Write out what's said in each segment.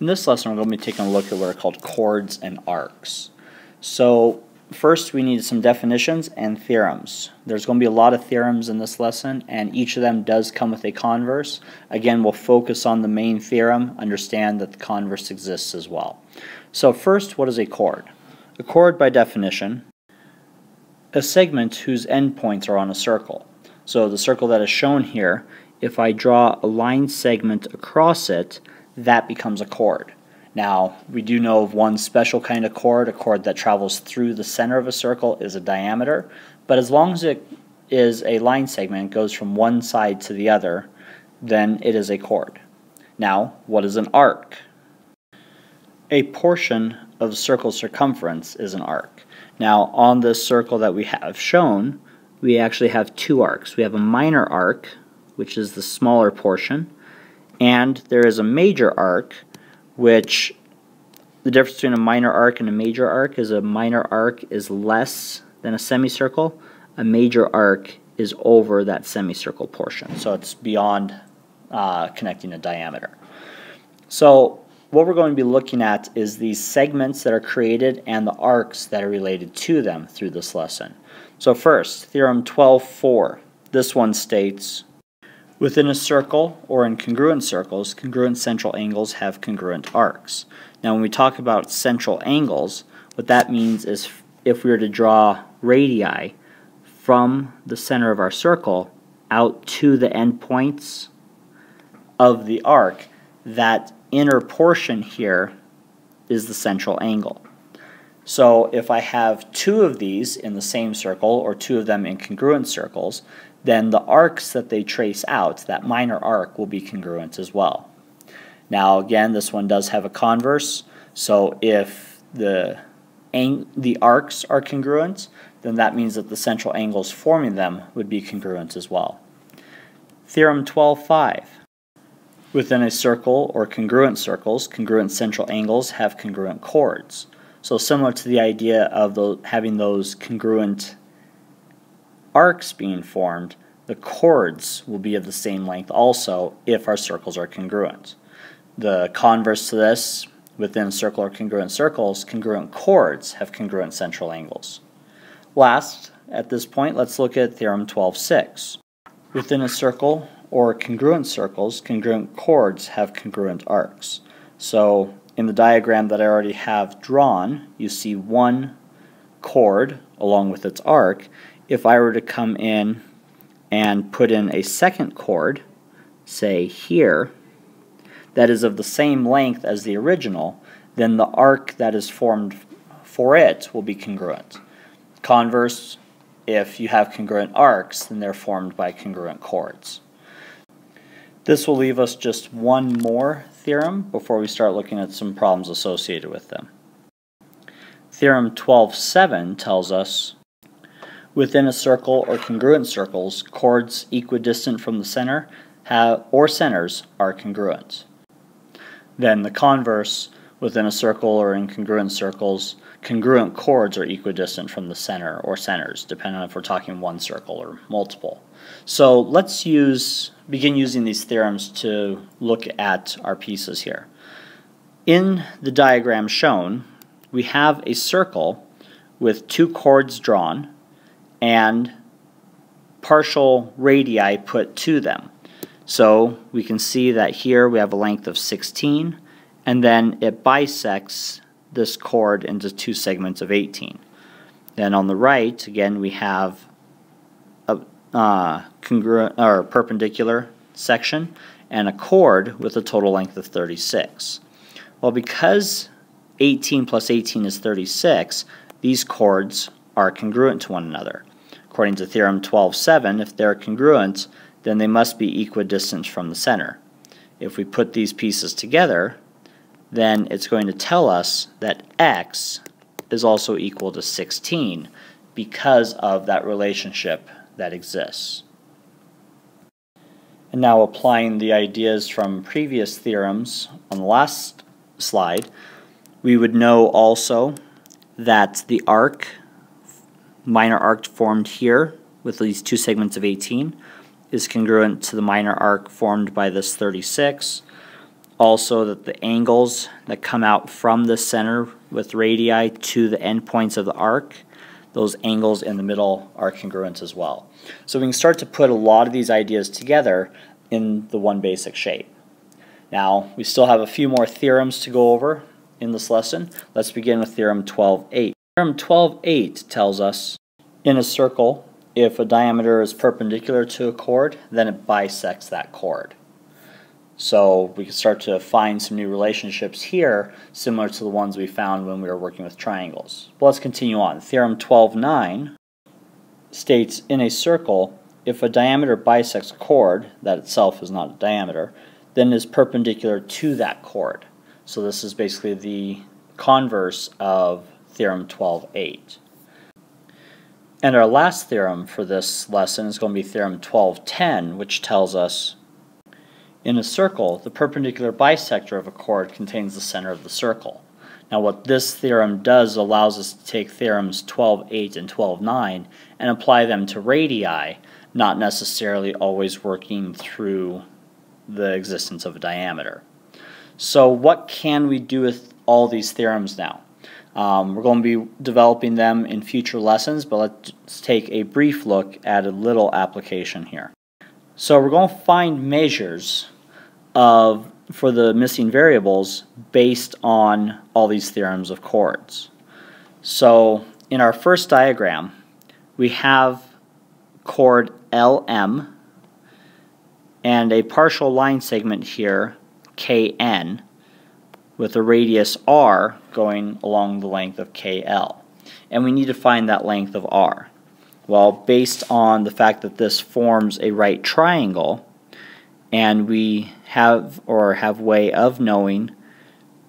In this lesson, we're going to be taking a look at what are called chords and arcs. So first we need some definitions and theorems. There's going to be a lot of theorems in this lesson and each of them does come with a converse. Again, we'll focus on the main theorem, understand that the converse exists as well. So first, what is a chord? A chord by definition, a segment whose endpoints are on a circle. So the circle that is shown here, if I draw a line segment across it, that becomes a chord. Now, we do know of one special kind of chord, a chord that travels through the center of a circle is a diameter, but as long as it is a line segment, goes from one side to the other, then it is a chord. Now, what is an arc? A portion of circle circumference is an arc. Now, on this circle that we have shown, we actually have two arcs. We have a minor arc, which is the smaller portion, and there is a major arc, which the difference between a minor arc and a major arc is a minor arc is less than a semicircle. A major arc is over that semicircle portion. So it's beyond uh, connecting a diameter. So what we're going to be looking at is these segments that are created and the arcs that are related to them through this lesson. So first, Theorem 12.4. This one states, Within a circle or in congruent circles, congruent central angles have congruent arcs. Now when we talk about central angles, what that means is if we were to draw radii from the center of our circle out to the endpoints of the arc, that inner portion here is the central angle. So if I have two of these in the same circle or two of them in congruent circles, then the arcs that they trace out, that minor arc, will be congruent as well. Now again, this one does have a converse, so if the, the arcs are congruent, then that means that the central angles forming them would be congruent as well. Theorem 12.5. Within a circle or congruent circles, congruent central angles have congruent chords. So similar to the idea of the, having those congruent arcs being formed, the chords will be of the same length also if our circles are congruent. The converse to this, within circle or congruent circles, congruent chords have congruent central angles. Last, at this point, let's look at Theorem 12.6. Within a circle or congruent circles, congruent chords have congruent arcs. So in the diagram that I already have drawn, you see one chord along with its arc, if I were to come in and put in a second chord, say here, that is of the same length as the original, then the arc that is formed for it will be congruent. Converse, if you have congruent arcs, then they're formed by congruent chords. This will leave us just one more theorem before we start looking at some problems associated with them. Theorem 12.7 tells us Within a circle or congruent circles, chords equidistant from the center have, or centers are congruent. Then the converse, within a circle or in congruent circles, congruent chords are equidistant from the center or centers, depending on if we're talking one circle or multiple. So let's use begin using these theorems to look at our pieces here. In the diagram shown, we have a circle with two chords drawn and partial radii put to them. So we can see that here we have a length of 16 and then it bisects this chord into two segments of 18. Then on the right, again, we have a uh, congruent or perpendicular section and a chord with a total length of 36. Well, because 18 plus 18 is 36, these chords are congruent to one another. According to theorem 12.7, if they're congruent, then they must be equidistant from the center. If we put these pieces together, then it's going to tell us that x is also equal to 16 because of that relationship that exists. And now applying the ideas from previous theorems on the last slide, we would know also that the arc minor arc formed here with these two segments of 18 is congruent to the minor arc formed by this 36. also that the angles that come out from the center with radii to the endpoints of the arc, those angles in the middle are congruent as well. So we can start to put a lot of these ideas together in the one basic shape. Now, we still have a few more theorems to go over in this lesson. Let's begin with Theorem 12.8. Theorem 12.8 tells us in a circle, if a diameter is perpendicular to a chord, then it bisects that chord. So we can start to find some new relationships here, similar to the ones we found when we were working with triangles. But let's continue on. Theorem 12.9 states in a circle, if a diameter bisects a chord, that itself is not a diameter, then is perpendicular to that chord. So this is basically the converse of theorem 12.8. And our last theorem for this lesson is going to be theorem 12.10, which tells us in a circle, the perpendicular bisector of a chord contains the center of the circle. Now what this theorem does allows us to take theorems 12.8 and 12.9 and apply them to radii, not necessarily always working through the existence of a diameter. So what can we do with all these theorems now? Um, we're going to be developing them in future lessons, but let's take a brief look at a little application here. So we're going to find measures of for the missing variables based on all these theorems of chords. So in our first diagram, we have chord LM and a partial line segment here, KN, with a radius R going along the length of KL. And we need to find that length of R. Well, based on the fact that this forms a right triangle, and we have or have way of knowing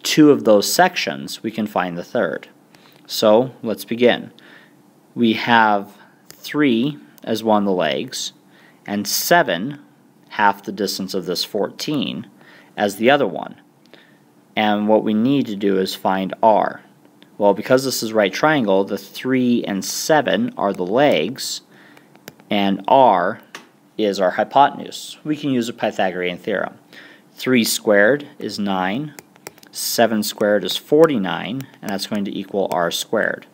two of those sections, we can find the third. So let's begin. We have 3 as one of the legs, and 7, half the distance of this 14, as the other one. And what we need to do is find r. Well, because this is right triangle, the 3 and 7 are the legs, and r is our hypotenuse. We can use a Pythagorean theorem. 3 squared is 9, 7 squared is 49, and that's going to equal r squared.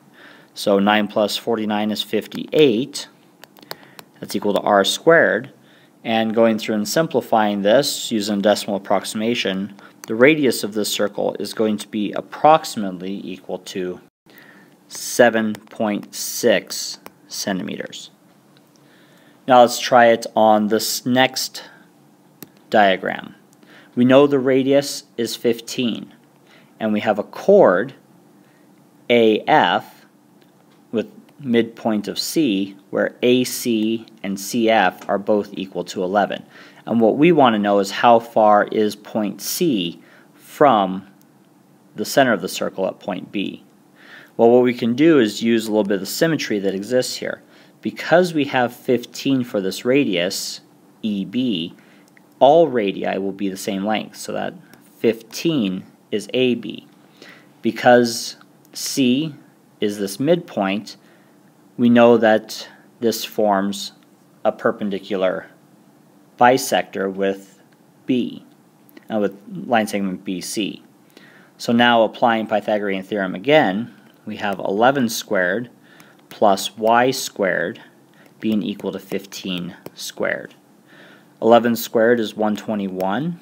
So 9 plus 49 is 58. That's equal to r squared. And going through and simplifying this using decimal approximation, the radius of this circle is going to be approximately equal to 7.6 centimeters. Now let's try it on this next diagram. We know the radius is 15 and we have a chord AF with midpoint of C where AC and CF are both equal to 11. And what we want to know is how far is point C from the center of the circle at point B. Well, what we can do is use a little bit of the symmetry that exists here. Because we have 15 for this radius, EB, all radii will be the same length, so that 15 is AB. Because C is this midpoint, we know that this forms a perpendicular bisector with B, uh, with line segment BC. So now applying Pythagorean theorem again, we have 11 squared plus y squared being equal to 15 squared. 11 squared is 121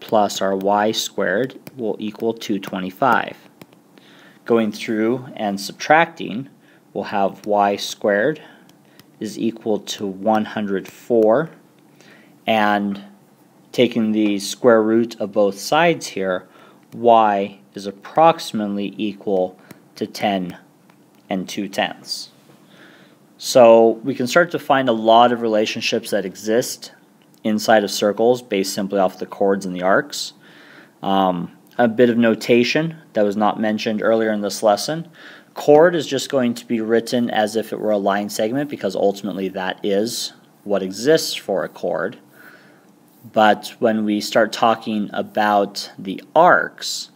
plus our y squared will equal 225. Going through and subtracting, we'll have y squared is equal to 104 and taking the square root of both sides here y is approximately equal to 10 and 2 tenths. So we can start to find a lot of relationships that exist inside of circles based simply off the chords and the arcs. Um, a bit of notation that was not mentioned earlier in this lesson. Chord is just going to be written as if it were a line segment because ultimately that is what exists for a chord. But when we start talking about the arcs,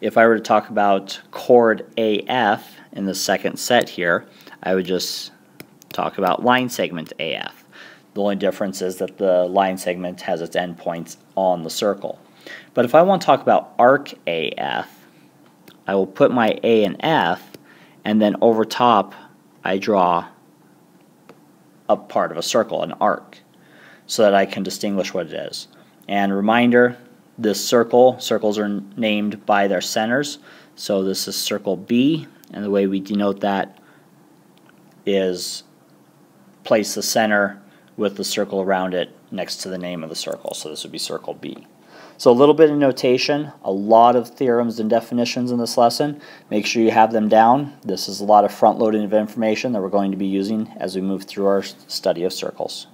if I were to talk about chord AF in the second set here, I would just talk about line segment AF. The only difference is that the line segment has its endpoints on the circle. But if I want to talk about arc AF, I will put my A and F, and then over top I draw a part of a circle, an arc, so that I can distinguish what it is. And reminder, this circle, circles are named by their centers. So this is circle B, and the way we denote that is place the center with the circle around it next to the name of the circle. So this would be circle B. So a little bit of notation, a lot of theorems and definitions in this lesson. Make sure you have them down. This is a lot of front loading of information that we're going to be using as we move through our study of circles.